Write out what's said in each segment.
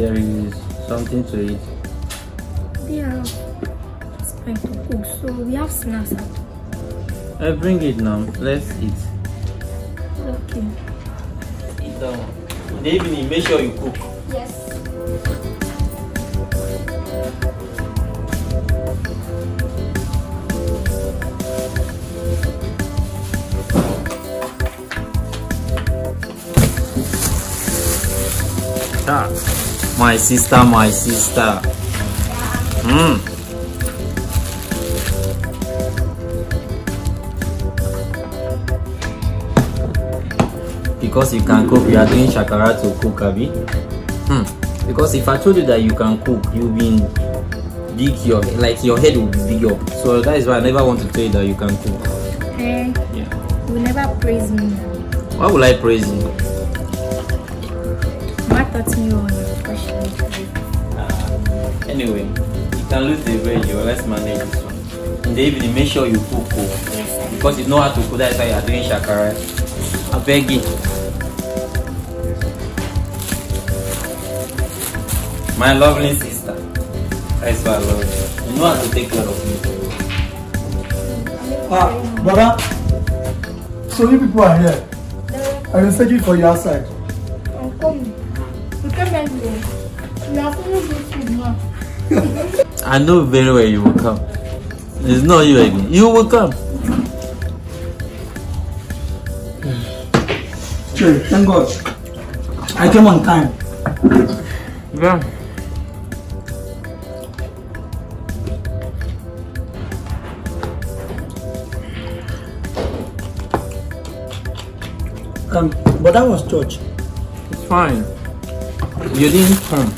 there is something to eat. Yeah, it's time to cook, so we have snacks. I bring it now. Let's eat. Okay. Eat that one. In the evening, make sure you cook. Yes. Ah, my sister, my sister. Hmm. Because you can cook, you are doing shakara to cook, Abi. Hmm. Because if I told you that you can cook, you've been big your like your head will be big up. So that is why I never want to tell you that you can cook. Hey, Yeah. you will never praise me. Why will I praise you? Ma taught me on. Anyway, you can lose the veg or let's manage this one. In the evening, make sure you cook. Oh. Because you know how to cook, that's why you are doing shakara. I beg you. My lovely sister. That's why I love you. You know how to take care of me. Ah, brother. So you people are here. I've been searching for your side. I'm coming. I know very well you will come. It's not you again. You will come. Sure, thank God. I came on time. Yeah. Um, but that was church. It's fine. You didn't come.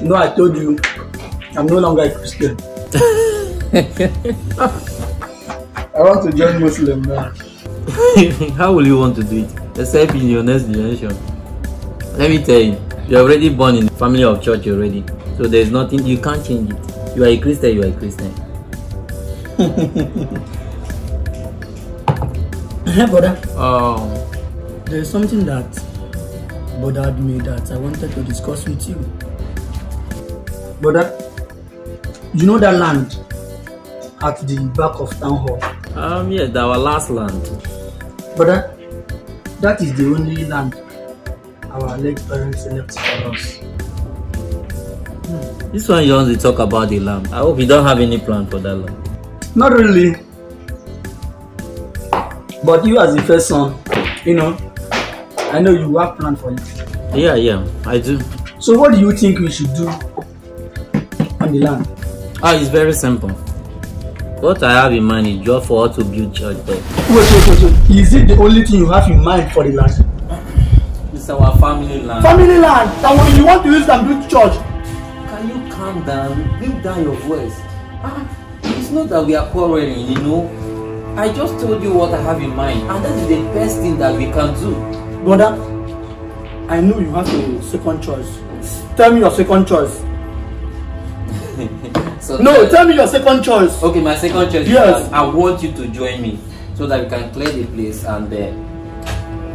No, I told you, I'm no longer a Christian. I want to join Muslim now. How will you want to do it? Except in your next generation. Let me tell you, you're already born in the family of church already. So there's nothing, you can't change it. You are a Christian, you are a Christian. Hey, brother. Oh, There's something that bothered me that I wanted to discuss with you. Brother, you know that land at the back of town hall? um, yes, our last land. Brother, that is the only land our late parents left for us. This one you want to talk about the land. I hope you don't have any plan for that land. Not really. But you as the first son, you know, I know you have plan for it. Yeah, yeah, I do. So what do you think we should do on the land? Ah, it's very simple. What I have in mind is just for us to build church there. Wait, wait, wait, wait. Is it the only thing you have in mind for the land? It's our family land. Family land. And when you want to use them build church. Can you calm down? Bring down your voice. Ah, it's not that we are quarreling, you know. I just told you what I have in mind, and that is the best thing that we can do. Brother, I know you have a second choice. Tell me your second choice. So No, tell me your second choice. Okay, my second choice Yes. is I want you to join me so that we can clear the place and uh,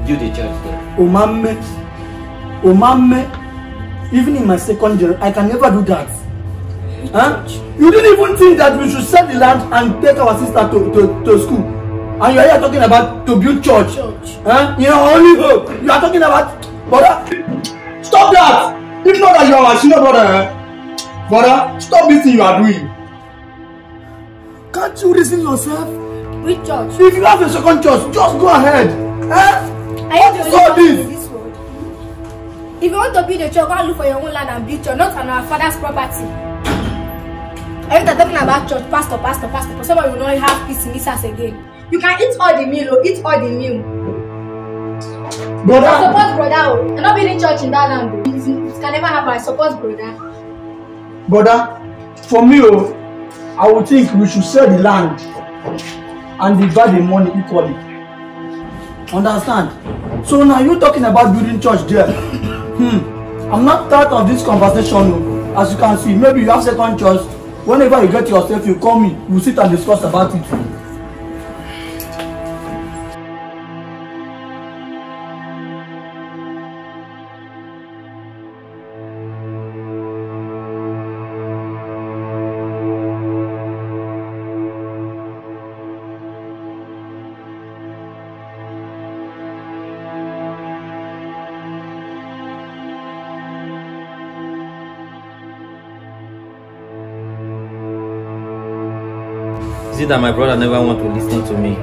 build a church there. Omame, Omame, even in my second year, I can never do that. Huh? You didn't even think that we should sell the land and take our sister to, to, to school. And you are here talking about to build church. Church. Huh? You know, only hope. You are talking about, brother, stop that. If not that you are my senior brother, eh? brother, stop this thing you are doing. Can't you reason yourself? Which church? If you have a second choice, just go ahead. Eh? Are What is all this? in this world? If you want to build a church, go and look for your own land and build church, not on our father's property. Every time talking about church, pastor, pastor, pastor, for somebody will not have peace in this house again. You can eat all the meal, oh, eat all the meal. I Brother, support brother, oh. I'm not building church in that land, oh. It, it can never happen. I support brother. brother, for me, oh, I would think we should sell the land and divide the money equally. Understand? So now you talking about building church there. hmm. I'm not part of this conversation. oh. As you can see, maybe you have second choice. Whenever you get yourself, you call me. We'll sit and discuss about it. It that my brother never want to listen to me?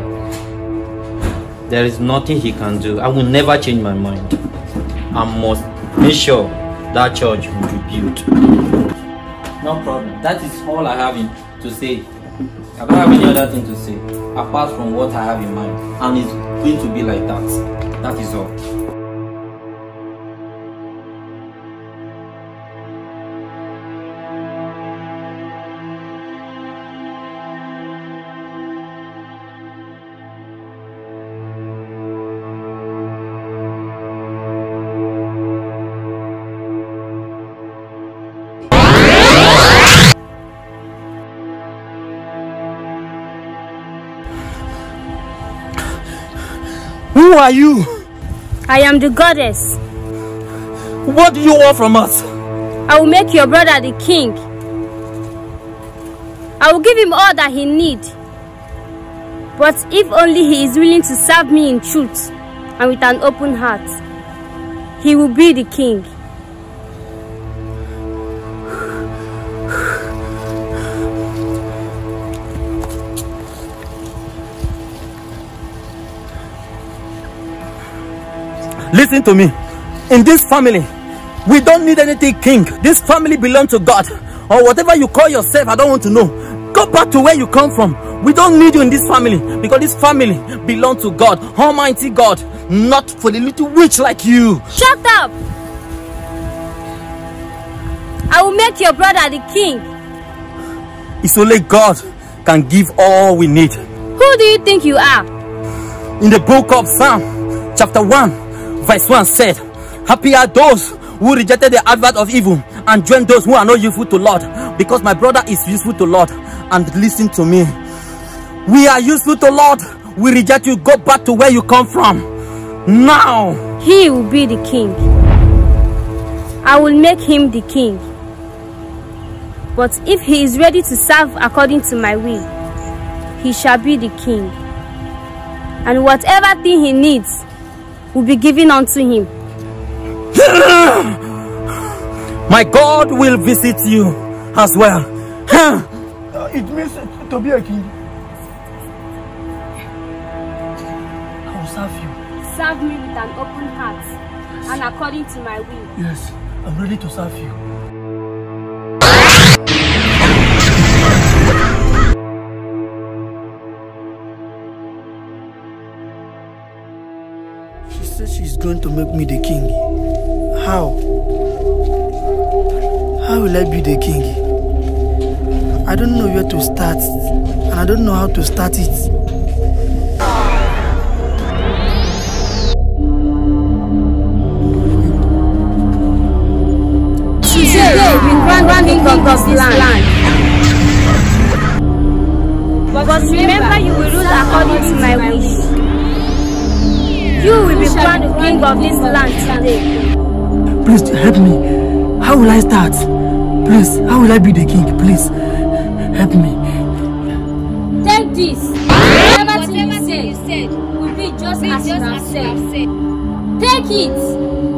There is nothing he can do. I will never change my mind. I must make sure that church will be built. No problem. That is all I have in, to say. I don't have any other thing to say apart from what I have in mind. And it's going to be like that. That is all. Who are you? I am the goddess. What do you want from us? I will make your brother the king. I will give him all that he needs. But if only he is willing to serve me in truth and with an open heart, he will be the king. Listen to me. In this family, we don't need anything king. This family belongs to God. Or whatever you call yourself, I don't want to know. Go back to where you come from. We don't need you in this family because this family belongs to God, Almighty God, not for the little witch like you. Shut up! I will make your brother the king. It's only God can give all we need. Who do you think you are? In the book of Psalm, chapter 1, verse 1 said, Happy are those who rejected the advert of evil and joined those who are not useful to Lord. Because my brother is useful to Lord. And listen to me. We are useful to Lord. We reject you. Go back to where you come from. Now. He will be the king. I will make him the king. But if he is ready to serve according to my will, he shall be the king. And whatever thing he needs will be given unto him. My God will visit you as well. It means to be a king. I will serve you. Serve me with an open heart and according to my will. Yes, I'm ready to serve you. Going to make me the king. How? How will I be the king? I don't know where to start and I don't know how to start it. Today we crown king of land. But remember you will rule according to my wish. You will be crowned king of this land today. Please help me. How will I start? Please, how will I be the king? Please, help me. Take this. Whatever thing you said will be just as you have said. Take it.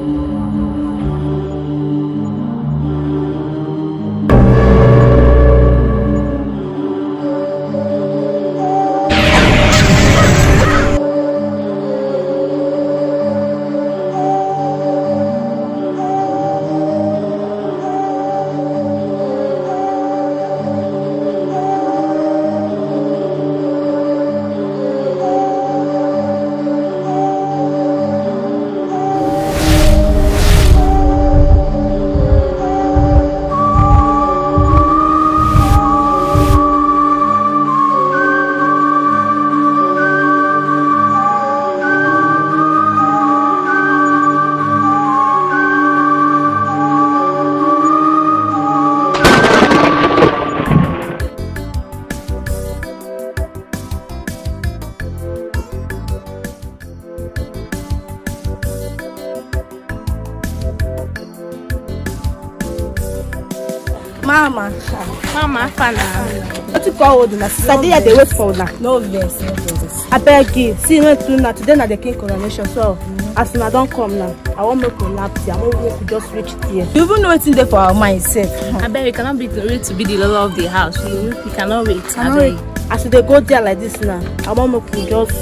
Call una? Sister dey here dey wait for una. No vex, no vex. Abeg you, see no too na today na the king coronation so as una don come now, I wan make una happy. I wan make we just reach there. You even know wetin dey for our mind sef. Abeg, we cannot be wait to be the lover of the house. We, we cannot wait. Abeg. as we dey go there like this now i wan make we just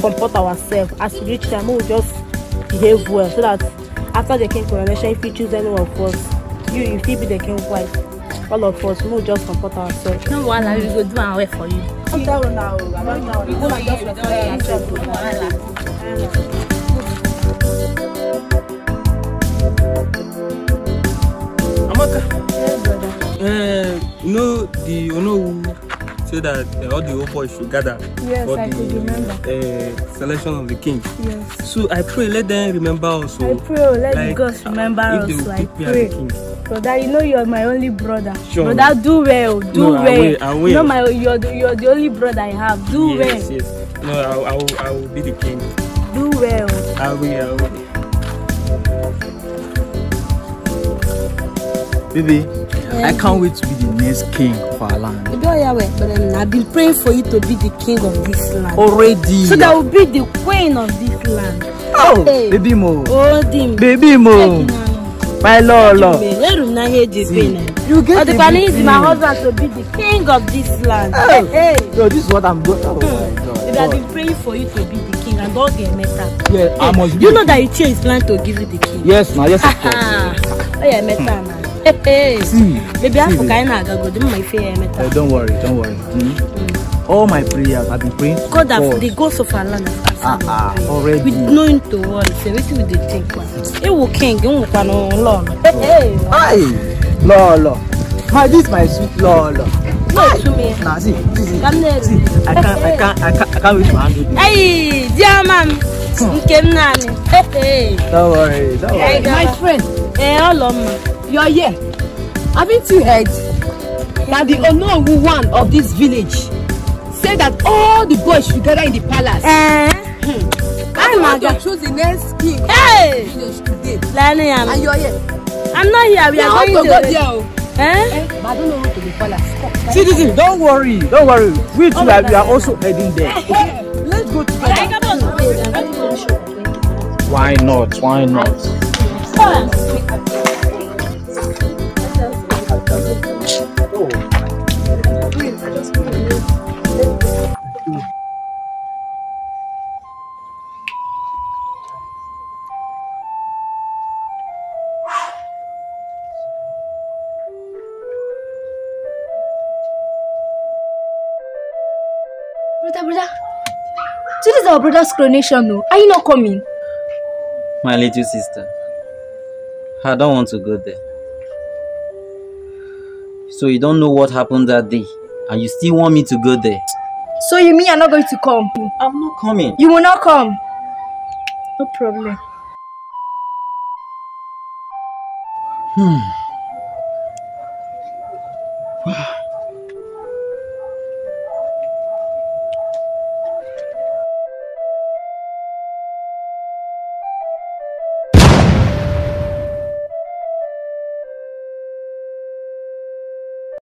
comport ourselves as we reach there make we just behave well so that after the king coronation if you choose any of us you you fit be the king wife all of us we just comport ourselves. No wahala, we go do am well for you. Don't tell una o, I don tell una. Una just respect yourself. Amaka. Uh, you know the Onowu say that uh, all the old boys should gather Yes, for I the could remember. Uh, selection of the king. Yes. So I pray let them remember us. I o. pray o, let the Like, gods remember if us they will o, I pick me as pray. Brother, you know you're my only brother. Sure. Brother, do well, do No, well. I will, I will. You know my, you're the, you're the only brother I have. Do yes, well, yes. No, I, will- I will, I will be the king. do well. I will, I will. Baby, I can't wait to be the next king of our land. You don't hear well, but um, I've been praying for you to be the king of this land. Already. So that will be the queen of this land. oh, Hey. baby mo. Hold him. Baby mo. Let my lord lord. wey runanya dey pain am odikwa ni is my husband to be the king of this land. Oh. Hey, hey. Yo, this is what i'm going. Oh, hmm. they have been praying for you to be the king and god get meta. yeah hey, i must be. you know that ichie is plan to give you the king. yes na yes of course. Oh, oya meta na. Hey, hey. See, Baby, see, I'm for kind of gago. Don't my fear meta. Don't worry, don't worry. Mm -hmm. Mm -hmm. All my prayers, I've been praying to God have God. the ghost of our land has answered Ah, ah, already. We no need to worry. Say wetin we dey think wa. Ewo king, lord. Hey, hey. Hi, lolo. My, this my sweet me. Now see, see, see. I can't, I can't, I can't, I can't wait to handle this. Hey, dear man. Nke m naanị. Hey, hey. Don't worry, don't worry. My friend. Eh, ọlọmma. You are here. Haven't you heard that the Onowu one of this village said that all the boys should gather in the palace? Eh. I my want God. to choose the next king Hey. today. Lẹ́nu ya And mi. you are here. I'm not here. We are going to go there. oh. Eh? But I don't know how to the palace. Citizen, don't worry, don't worry. We too, are, we are also heading there. Okay, let's go together. Why not? Why not? Brother, our brother's coronation. No? Are you not coming? My little sister, I don't want to go there. So you don't know what happened that day and you still want me to go there? So you mean you're not going to come? I'm not coming. You will not come? No problem. Hmm.